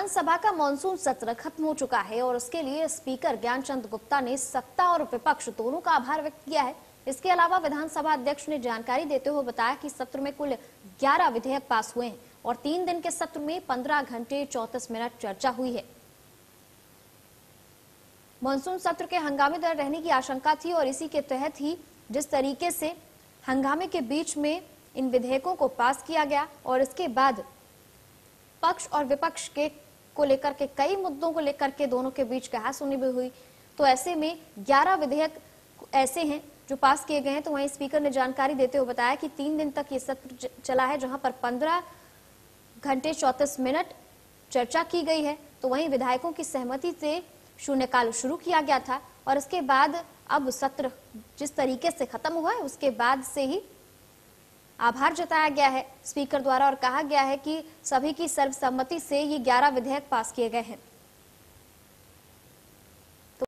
विधानसभा का मानसून सत्र खत्म हो चुका है और उसके लिए स्पीकर ज्ञानचंद गुप्ता ने सत्ता और विपक्ष दोनों का आभार व्यक्त किया है। इसके अलावा विधानसभा अध्यक्ष ने जानकारी देते हुए बताया कि सत्र में कुल 11 विधेयक पास हुए हैं और तीन दिन के सत्र में 15 घंटे 34 मिनट चर्चा हुई है। मानसून सत्र के हंगामे दर रहने की आशंका थी और इसी के तहत ही जिस तरीके से हंगामे के बीच में इन विधेयकों को पास किया गया और इसके बाद पक्ष और विपक्ष के को लेकर के, कई मुद्दों को लेकर के दोनों के बीच कहासुनी भी हुई। तो ऐसे में 11 विधेयक ऐसे हैं जो पास किए गए हैं तो वहीं स्पीकर ने जानकारी देते हुए बताया कि तीन दिन तक ये सत्र चला है, जहाँ पर 15 घंटे चौतीस मिनट चर्चा की गई है। तो वहीं विधायकों की सहमति से शून्यकाल शुरू किया गया था और इसके बाद अब सत्र जिस तरीके से खत्म हुआ है, उसके बाद से ही आभार जताया गया है स्पीकर द्वारा और कहा गया है कि सभी की सर्वसम्मति से ये 11 विधेयक पास किए गए हैं।